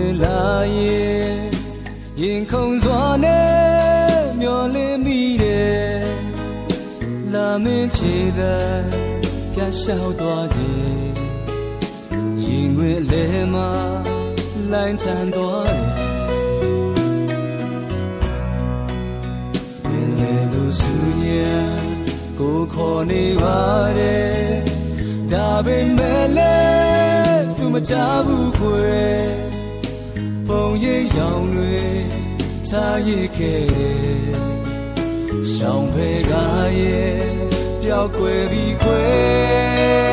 回来耶，眼空转呢，苗里米的，那么期待家小多些，因为来嘛来战多嘞。စုညာကိုခေါ်နေပါတယ်ဒါပေမဲ့လည်း tu ma cha bu kwe င်ရရောင်တွေချာရစ်ခဲ့တယ်ရှောင်ဖဲကရဲ့ပျောက်ွယ်ပြီးခွဲ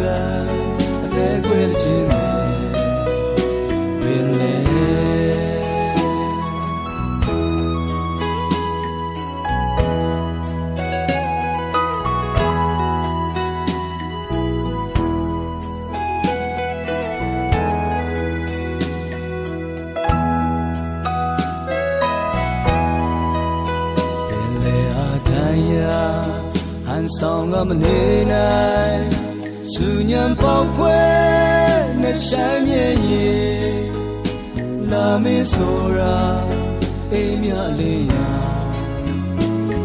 白过了千个年轮嘞，别离啊，天涯，寒霜啊，满天涯。思念宝贵那山绵野，拉美索拉埃米亚利亚，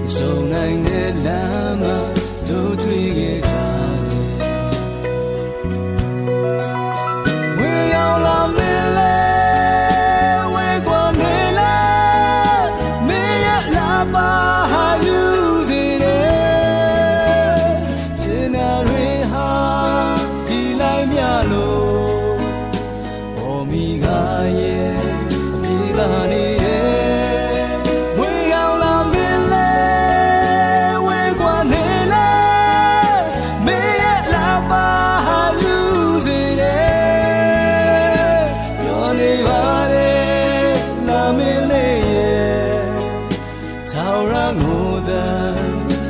走南的拉玛。我的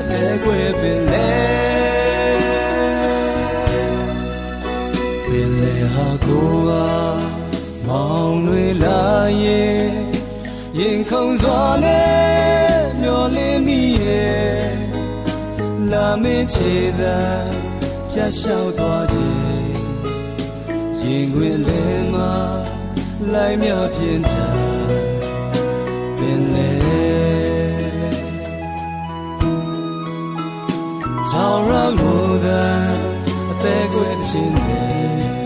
爱变了，变了哈哥啊，梦里来耶，天空转的妙嘞美耶，咱们起来吃大鱼，因为咱妈来庙偏茶变了。早让我的被鬼惊雷。